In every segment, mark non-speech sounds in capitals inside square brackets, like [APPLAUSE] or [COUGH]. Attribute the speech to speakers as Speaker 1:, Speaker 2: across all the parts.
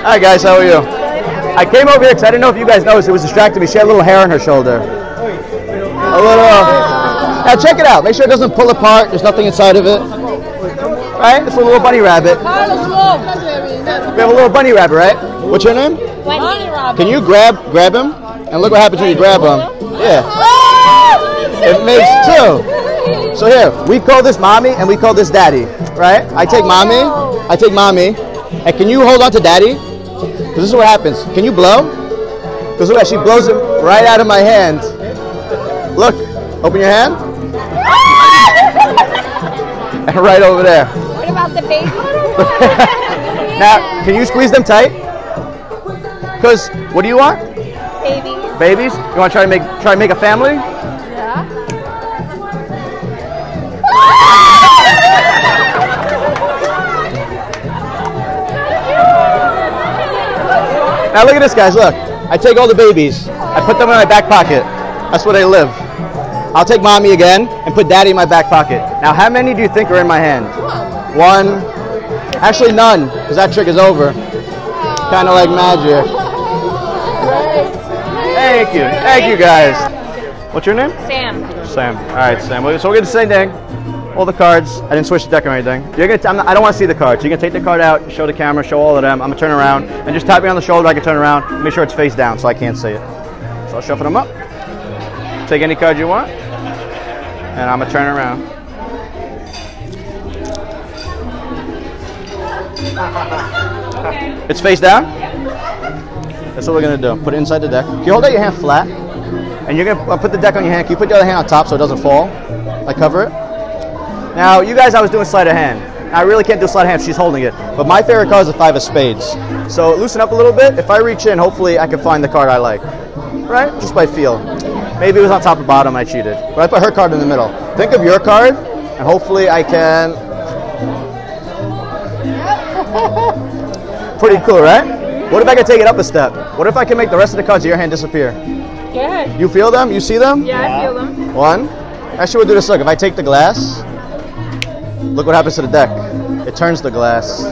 Speaker 1: Hi guys, how are you? I came over here because I didn't know if you guys noticed. It was distracting me. She had a little hair on her shoulder. A little. Uh, now check it out. Make sure it doesn't pull apart. There's nothing inside of it. Right? It's a little bunny rabbit. We have a little bunny rabbit, right? What's your name? Bunny rabbit. Can you grab grab him? And look what happens when you grab him. Yeah. It makes two. So here, we call this mommy and we call this daddy, right? I take mommy, I take mommy, and can you hold on to daddy? Because this is what happens. Can you blow? Because look, she blows it right out of my hand. Look, open your hand. [LAUGHS] And right over there.
Speaker 2: What about the baby? [LAUGHS]
Speaker 1: Now, can you squeeze them tight? Because what do you want?
Speaker 2: Baby.
Speaker 1: Babies? You want to try to make try to make a family?
Speaker 2: Yeah. [LAUGHS]
Speaker 1: Now look at this, guys. Look, I take all the babies. I put them in my back pocket. That's where they live. I'll take mommy again and put daddy in my back pocket. Now, how many do you think are in my hand? One. Actually, none, because that trick is over. Kind of like magic. Thank you. Thank you, guys. What's your name?
Speaker 2: Sam.
Speaker 1: Sam. All right, Sam. So we're do the same thing. All the cards. I didn't switch the deck or anything. You're gonna. I'm not, I don't want to see the cards. You're gonna take the card out, show the camera, show all of them. I'm gonna turn around and just tap me on the shoulder. I can turn around. Make sure it's face down so I can't see it. So I'll shuffle them up. Take any card you want, and I'm gonna turn around. It's face down. That's what we're gonna do. Put it inside the deck. Can you hold out your hand flat? And you're gonna uh, put the deck on your hand. Can you put the other hand on top so it doesn't fall? Like cover it. Now, you guys, I was doing sleight of hand. I really can't do sleight of hand she's holding it. But my favorite card is the five of spades. So loosen up a little bit. If I reach in, hopefully I can find the card I like. Right? Just by feel. Maybe it was on top or bottom. I cheated. But I put her card in the middle. Think of your card, and hopefully I can. [LAUGHS] Pretty cool, right? What if I can take it up a step? What if I can make the rest of the cards in your hand disappear?
Speaker 2: Good.
Speaker 1: You feel them? You see them?
Speaker 2: Yeah, I feel them.
Speaker 1: One. Actually, we'll do this. Look, if I take the glass, look what happens to the deck. It turns the glass.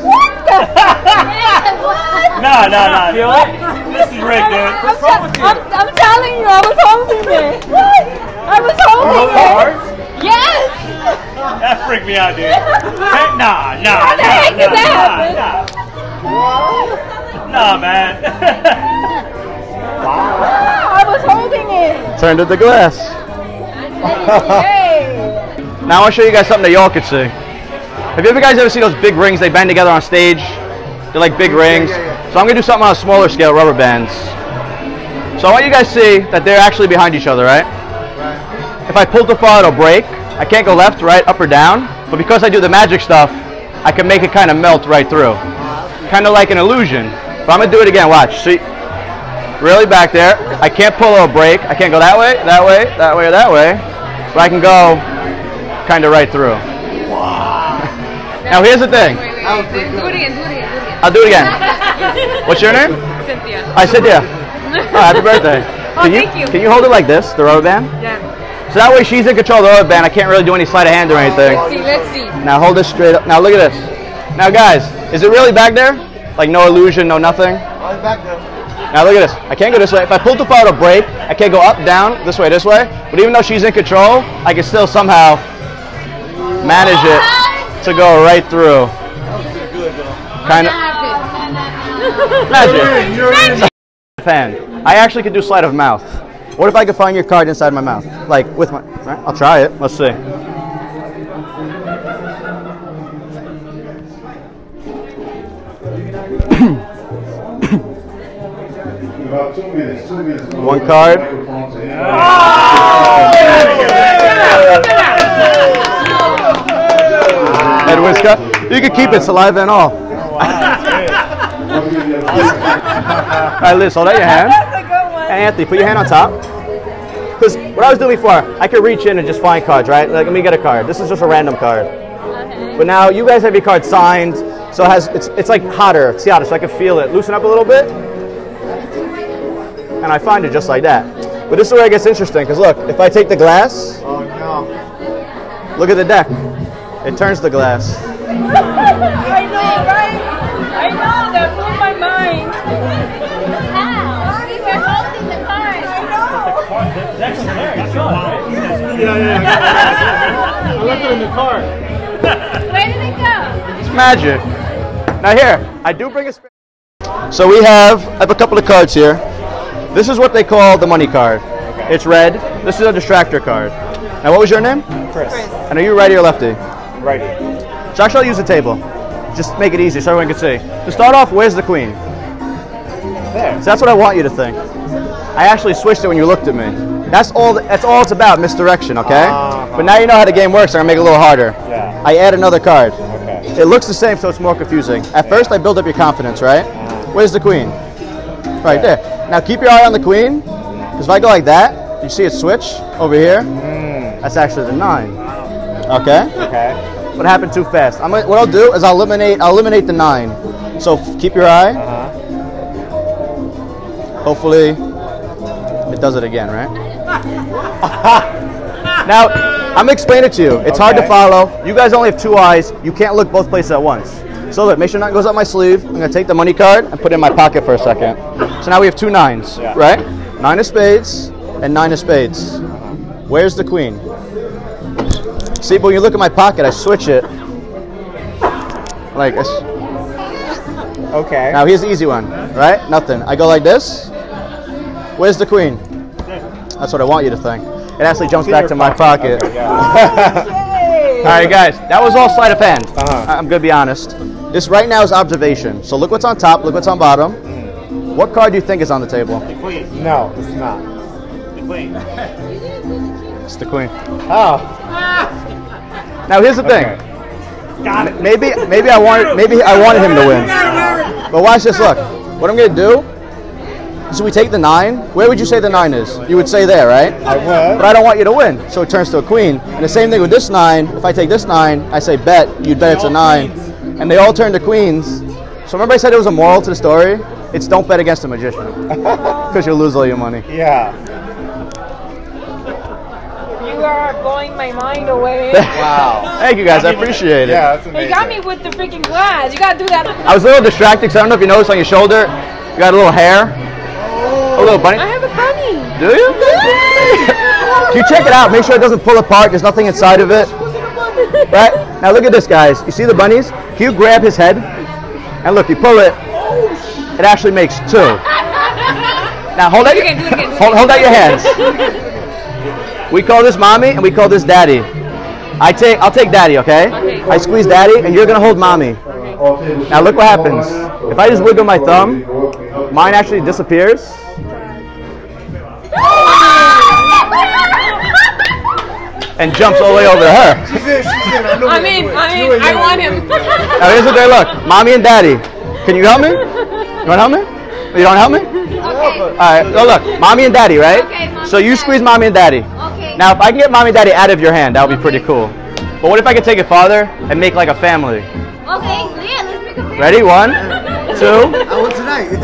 Speaker 3: No, no, no. Feel it? This is rigged, dude.
Speaker 2: I'm, t- I'm, I'm telling you, I was holding it. What? I was holding it.
Speaker 3: Cards?
Speaker 2: Yes.
Speaker 3: That freaked me out, dude. Hey, nah, nah,
Speaker 2: How the
Speaker 3: nah,
Speaker 2: heck did
Speaker 3: nah,
Speaker 2: that
Speaker 3: nah, nah. Nah, man. wow. [LAUGHS]
Speaker 2: I was holding it.
Speaker 1: Turned to the glass. Now I want to show you guys something that y'all could see. Have you ever guys ever seen those big rings they band together on stage? They're like big rings. So I'm gonna do something on a smaller scale, rubber bands. So I want you guys to see that they're actually behind each other, right? If I pull too far, it'll break. I can't go left, right, up or down. But because I do the magic stuff, I can make it kind of melt right through. Kind of like an illusion. But I'm gonna do it again. Watch. See, really back there. I can't pull or break. I can't go that way, that way, that way, or that way. But I can go kind of right through. Wow. now here's the thing.
Speaker 4: Wait, wait, wait. Do it again, do it again, do it again.
Speaker 1: I'll do it again. What's your name?
Speaker 4: Cynthia.
Speaker 1: I said yeah. Oh, happy birthday. [LAUGHS]
Speaker 4: Oh,
Speaker 1: Can you,
Speaker 4: thank you.
Speaker 1: Can you hold it like this, the rubber band?
Speaker 4: Yeah.
Speaker 1: So that way she's in control of the rubber band. I can't really do any sleight of hand or anything.
Speaker 4: Let's see, let's see.
Speaker 1: Now hold this straight up. Now look at this. Now guys, is it really back there? Like no illusion, no nothing? Oh, it's back there. Now look at this. I can't go this way. If I pull too far, it'll break. I can't go up, down, this way, this way. But even though she's in control, I can still somehow manage it to go right through. Kind of magic. Fan. I actually could do sleight of mouth. What if I could find your card inside my mouth? Like with my. Right? I'll try it. Let's see.
Speaker 5: About two minutes, two minutes.
Speaker 1: One card. Ed Wiska. You can keep it, saliva and all. All right, Liz, hold out your hand. Hey, Anthony, put your hand on top. Because what I was doing before, I could reach in and just find cards, right? Like, let me get a card. This is just a random card. But now you guys have your card signed, so it has it's it's like hotter. It's hotter, so I can feel it. Loosen up a little bit, and I find it just like that. But this is where it gets interesting, because look, if I take the glass,
Speaker 5: Oh, no.
Speaker 1: look at the deck. It turns the glass. [LAUGHS]
Speaker 2: I know, right? I know. That blew my mind. nine.
Speaker 6: How? We were holding the card.
Speaker 3: That's there. You saw it, right? Yeah, yeah. I left it in the car.
Speaker 6: Where did it go?
Speaker 1: It's magic. Now here, I do bring a. Sp- so we have, I have a couple of cards here. This is what they call the money card. It's red. This is a distractor card. Now, what was your name?
Speaker 3: Chris.
Speaker 1: And are you righty or lefty?
Speaker 3: Right.
Speaker 1: So actually, I'll use the table. Just make it easy so everyone can see. To start off, where's the queen?
Speaker 3: There.
Speaker 1: So that's what I want you to think. I actually switched it when you looked at me. That's all. That's all it's about, misdirection. Okay.
Speaker 3: Uh-huh.
Speaker 1: But now you know how the game works. I'm gonna make it a little harder.
Speaker 3: Yeah.
Speaker 1: I add another card.
Speaker 3: Okay.
Speaker 1: It looks the same, so it's more confusing. At first, I build up your confidence, right? Where's the queen? Right there. Now keep your eye on the queen, because if I go like that, you see it switch over here. That's actually the nine. Okay.
Speaker 3: Okay.
Speaker 1: What happened too fast? I'm gonna, what I'll do is I'll eliminate. I'll eliminate the nine. So f- keep your eye.
Speaker 3: Uh-huh.
Speaker 1: Hopefully, it does it again, right? [LAUGHS] now, I'm gonna explain it to you. It's hard to follow. You guys only have two eyes. You can't look both places at once. So look, make sure nothing goes up my sleeve. I'm gonna take the money card and put it in my pocket for a second. So now we have two nines,
Speaker 3: Yeah.
Speaker 1: right? Nine of spades and nine of spades. Where's the queen? See, but when you look at my pocket, I switch it. Like this.
Speaker 3: Okay.
Speaker 1: Now here's the easy one, right? Nothing. I go like this. Where's the queen? That's what I want you to think. It actually jumps back
Speaker 3: your
Speaker 1: to my
Speaker 3: pocket.
Speaker 1: pocket.
Speaker 3: Okay, yeah. [LAUGHS]
Speaker 1: All right, guys, that was all sleight of hand.
Speaker 3: Uh-huh.
Speaker 1: I- I'm gonna be honest. This right now is observation. So look what's on top, look what's on bottom. What card do you think is on the table?
Speaker 3: The queen. No, it's not. The queen. [LAUGHS]
Speaker 1: It's the queen.
Speaker 3: Oh.
Speaker 1: Now here's the thing.
Speaker 3: Okay. Got it.
Speaker 1: Maybe maybe I wanted maybe I wanted him to win. But watch this. Look, what I'm gonna do. So we take the nine. Where would you say the nine is? You would say there, right?
Speaker 3: I would.
Speaker 1: But I don't want you to win, so it turns to a queen. And the same thing with this nine. If I take this nine, I say bet. You'd bet it's a nine, and they all turn to queens. So remember I said it was a moral to the story? It's don't bet against a magician, [LAUGHS] because you'll lose all your money.
Speaker 3: Yeah.
Speaker 2: You are blowing my mind away. [LAUGHS]
Speaker 3: Wow.
Speaker 1: Thank you guys, I appreciate it.
Speaker 3: Yeah, that's
Speaker 2: You got me with the freaking glass. You gotta do that.
Speaker 1: I was a little distracted because I don't know if you noticed on your shoulder, you got a little hair, a little bunny.
Speaker 2: I have a bunny.
Speaker 1: Do you? Can [LAUGHS] you check it out? Make sure it doesn't pull apart. There's nothing inside of it. [LAUGHS] Right? Now look at this, guys. You see the bunnies? Can you grab his head? And look, you pull it. It actually makes two. Now hold out,
Speaker 4: Do it again, do it again, it
Speaker 1: hold, hold out your hands. We call this mommy and we call this daddy. I take, I'll take daddy, okay?
Speaker 4: Okay.
Speaker 1: I squeeze daddy and you're gonna hold mommy. Now look what happens. If I just wiggle my thumb, mine actually disappears. and jumps all the way over to her.
Speaker 3: She's in, she's in. I know
Speaker 2: I mean. I
Speaker 3: Do
Speaker 2: mean, I want him.
Speaker 3: do it, do it.
Speaker 1: Now here's what they look. Mommy and daddy. Can you help me? You want to help me? You don't help me?
Speaker 6: Okay.
Speaker 1: All right. So look, mommy and daddy, right?
Speaker 6: Okay, mommy
Speaker 1: so you squeeze mommy and daddy.
Speaker 6: Okay.
Speaker 1: Now, if I can get mommy and daddy out of your hand, that would be pretty cool. But what if I could take it farther and make like a family?
Speaker 6: Okay, yeah, let's make a family.
Speaker 1: Ready? One, [LAUGHS] two.
Speaker 7: I want tonight. [LAUGHS]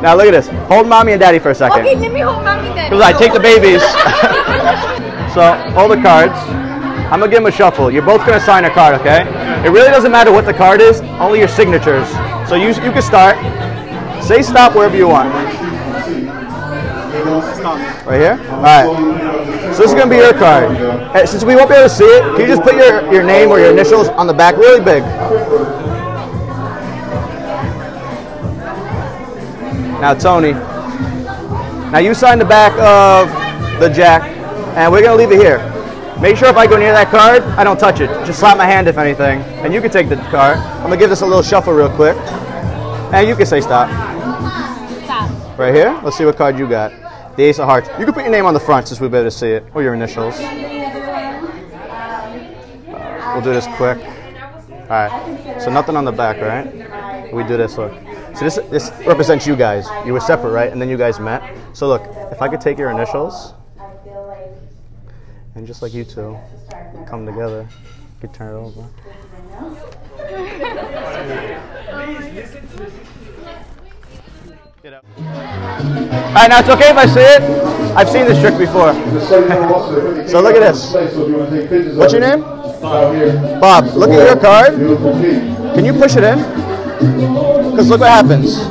Speaker 1: Now look at this. Hold mommy and daddy for a second.
Speaker 6: Okay, let me hold mommy then.
Speaker 1: Because I take the babies. [LAUGHS] so hold the cards. I'm gonna give them a shuffle. You're both gonna sign a card, okay? It really doesn't matter what the card is, only your signatures. So you you can start. Say stop wherever you want. Right here? Alright. So this is gonna be your card. Uh, Since we won't be able to see it, can you just put your, your name or your initials on the back really big? Now Tony. Now you sign the back of the jack, and we're gonna leave it here. Make sure if I go near that card, I don't touch it. Just slap my hand if anything, and you can take the card. I'm gonna give this a little shuffle real quick, and you can say stop.
Speaker 6: Stop.
Speaker 1: Right here. Let's see what card you got. The Ace of Hearts. You can put your name on the front since we'll be able to see it, or your initials. Uh, we'll do this quick. All right. So nothing on the back, right? We do this. Look. So this this represents you guys. You were separate, right? And then you guys met. So look, if I could take your initials, and just like you two, come together, you could turn it over. [LAUGHS] Get up. All right, now it's okay if I see it. I've seen this trick before. [LAUGHS] So look at this. What's your name? Bob, look at your card. Can you push it in? Because look what happens.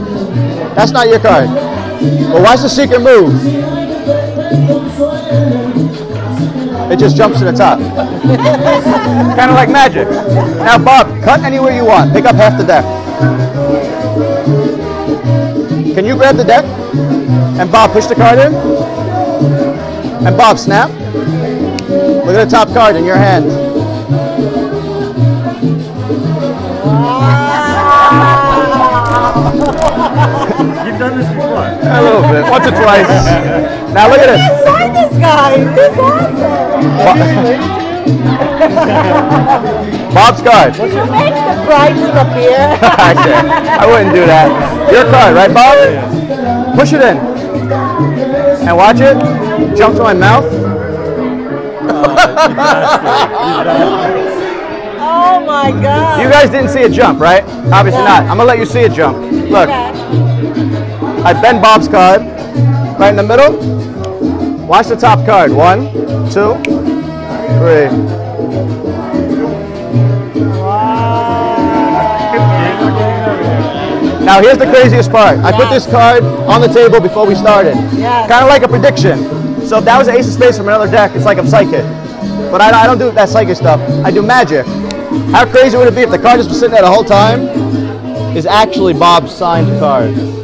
Speaker 1: That's not your card. But watch the secret move. It just jumps to the top. [LAUGHS] kind of like magic. Now, Bob, cut anywhere you want. Pick up half the deck. Can you grab the deck? And Bob, push the card in. And Bob, snap. Look at the top card in your hand. [LAUGHS]
Speaker 3: You've done this before.
Speaker 1: A little bit, once or twice. [LAUGHS] Now look at this.
Speaker 7: Sign this guy. This awesome. [LAUGHS] [LAUGHS]
Speaker 1: Bob's card.
Speaker 7: You make the disappear. [LAUGHS]
Speaker 1: Actually, I wouldn't do that. Your card, right, Bob? Push it in. And watch it. Jump to my mouth. [LAUGHS]
Speaker 7: oh my god.
Speaker 1: You guys didn't see it jump, right? Obviously not. I'm gonna let you see it jump. Look, I bend Bob's card right in the middle. Watch the top card. One, two, three. Now here's the craziest part. I put this card on the table before we started.
Speaker 7: Yes.
Speaker 1: Kind of like a prediction. So if that was an ace of spades from another deck, it's like I'm psychic. But I, I don't do that psychic stuff. I do magic. How crazy would it be if the card just was sitting there the whole time? Is actually Bob's signed card. [LAUGHS]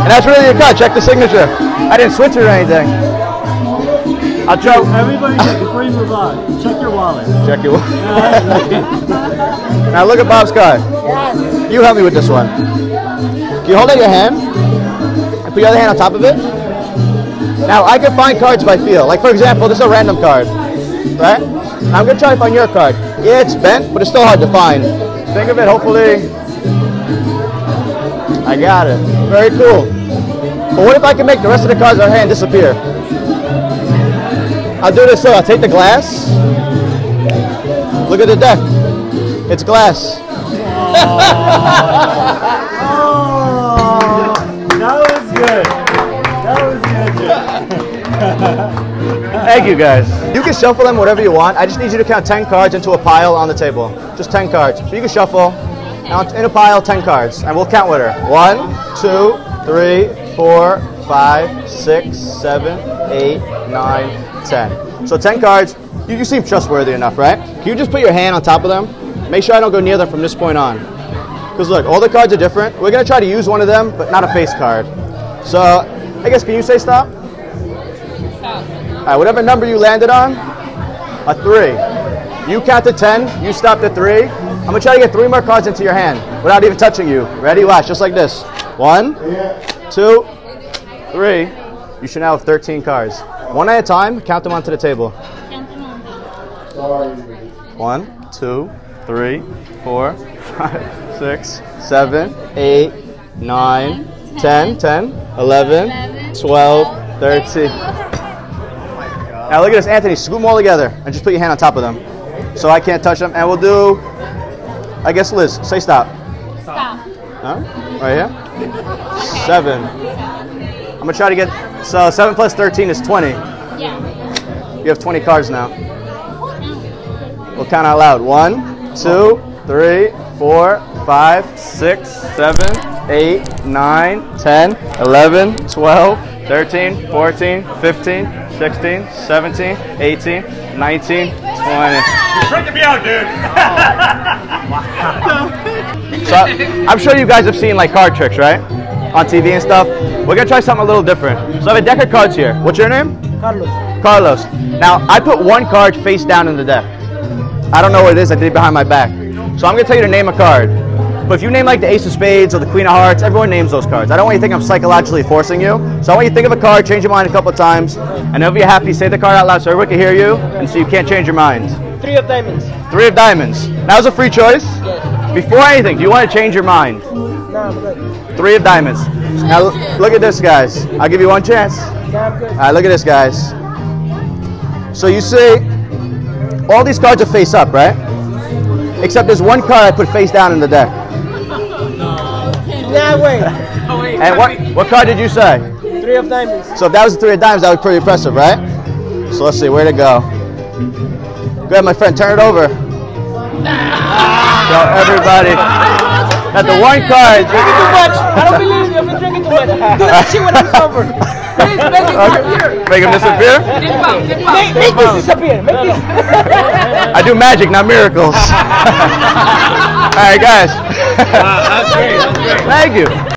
Speaker 1: And that's really your card. Check the signature. I didn't switch it or anything. I'll try.
Speaker 3: Everybody, before you move on, check your wallet.
Speaker 1: Check it. [LAUGHS] now look at Bob's card.
Speaker 7: Yes.
Speaker 1: You help me with this one. Can you hold out your hand and put your other hand on top of it? Now I can find cards by feel. Like for example, this is a random card, right? I'm gonna try to find your card. Yeah, it's bent, but it's still hard to find. Think of it. Hopefully, I got it. Very cool. But what if I can make the rest of the cards in our hand disappear? I'll do this so I'll take the glass. Look at the deck. It's glass. [LAUGHS]
Speaker 3: Oh, that was good. That was good. [LAUGHS]
Speaker 1: Thank you guys. You can shuffle them whatever you want. I just need you to count 10 cards into a pile on the table. Just 10 cards. But you can shuffle in a pile 10 cards and we'll count with her. One, two, three, four, five, six, seven, eight, nine, ten. So 10 cards. You, you seem trustworthy enough, right? Can you just put your hand on top of them? Make sure I don't go near them from this point on. Because look, all the cards are different. We're going to try to use one of them, but not a face card. So I guess, can you say stop? All right, whatever number you landed on, a three. You count to 10, you stopped at three. I'm gonna try to get three more cards into your hand without even touching you. Ready? Watch, just like this. One, two, three. You should now have 13 cards. One at a time, count them onto the table. One, two, three, four, [LAUGHS] five, six, seven, eight, nine, ten, ten, eleven, twelve, thirteen. Now look at this, Anthony. Scoop them all together and just put your hand on top of them, so I can't touch them. And we'll do, I guess, Liz, say stop.
Speaker 6: Stop.
Speaker 1: Huh? Right here. Seven. I'm gonna try to get. So seven plus thirteen is twenty.
Speaker 6: Yeah.
Speaker 1: You have 20 cards now. We'll count out loud. One, two, three, four, five, six, seven, eight, nine, 10, 11, 12, 13, 14, 15, 16, 17, 18, 19, 20.
Speaker 3: Freaking me out, dude. [LAUGHS]
Speaker 1: So I'm sure you guys have seen like card tricks, right? On TV and stuff. We're gonna try something a little different. So I have a deck of cards here. What's your name?
Speaker 7: Carlos.
Speaker 1: Carlos. Now I put one card face down in the deck. I don't know what it is. I did it behind my back. So I'm gonna tell you to name a card. But if you name like the Ace of Spades or the Queen of Hearts, everyone names those cards. I don't want you to think I'm psychologically forcing you. So I want you to think of a card, change your mind a couple of times, and whenever you're happy, say the card out loud so everyone can hear you, and so you can't change your mind.
Speaker 7: Three of diamonds.
Speaker 1: Three of diamonds. That was a free choice. Before anything, do you want to change your mind?
Speaker 7: No, I'm good.
Speaker 1: Three of diamonds. Now look at this, guys. I'll give you one chance.
Speaker 7: No, I'm good.
Speaker 1: All right, look at this, guys. So you see, all these cards are face up, right? Except there's one card I put face down in the deck.
Speaker 7: No way.
Speaker 1: Oh, and what what card did you say?
Speaker 7: Three of diamonds.
Speaker 1: So if that was the three of diamonds, that was pretty impressive, right? So let's see where to go. Go ahead, my friend. Turn it over. [LAUGHS] So everybody. at the one card.
Speaker 7: Drinking too much. I don't believe you. I've been drinking too much. Do that shit when I'm sober. Please make it disappear.
Speaker 1: Make him disappear.
Speaker 7: Make, make this disappear. Make this. [LAUGHS]
Speaker 1: I do magic, not miracles. [LAUGHS] All right, guys.
Speaker 7: That's great. That's great.
Speaker 1: Thank you.